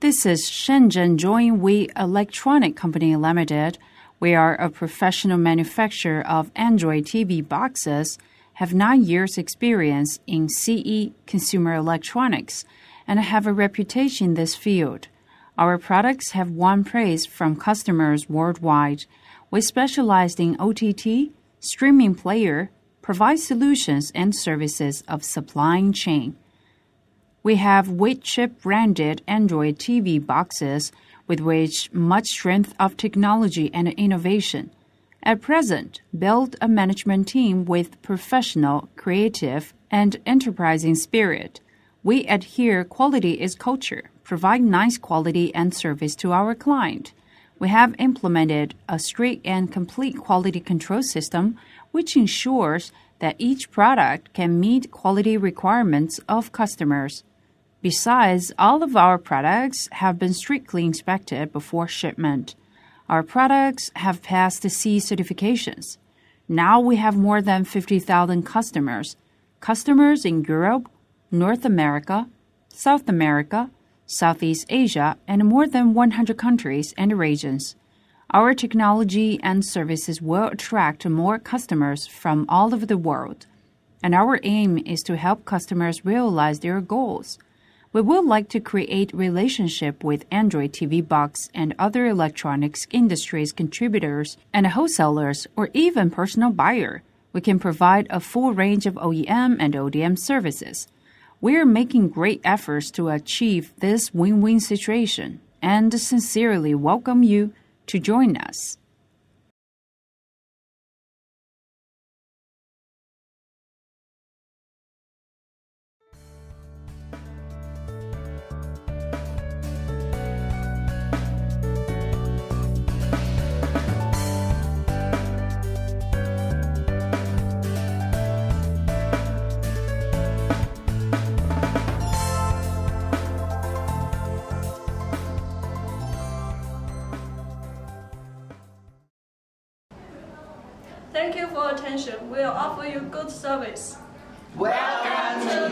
This is Shenzhen Joinwe Electronic Company Limited. We are a professional manufacturer of Android TV boxes, have nine years' experience in CE consumer electronics, and have a reputation in this field. Our products have won praise from customers worldwide. We specialize in OTT, streaming player, provide solutions and services of supplying chain. We have Wechip branded Android TV boxes with which much strength of technology and innovation. At present, build a management team with professional, creative, and enterprising spirit. We adhere quality is culture, provide nice quality and service to our client. We have implemented a strict and complete quality control system which ensures that each product can meet quality requirements of customers. Besides, all of our products have been strictly inspected before shipment. Our products have passed the C certifications. Now we have more than 50,000 customers. Customers in Europe, North America, South America, Southeast Asia, and more than 100 countries and regions. Our technology and services will attract more customers from all over the world, and our aim is to help customers realize their goals. We would like to create relationship with Android TV box and other electronics industries contributors and wholesalers or even personal buyer. We can provide a full range of OEM and ODM services. We are making great efforts to achieve this win-win situation and sincerely welcome you to join us. Thank you for attention. We'll offer you good service. Welcome to.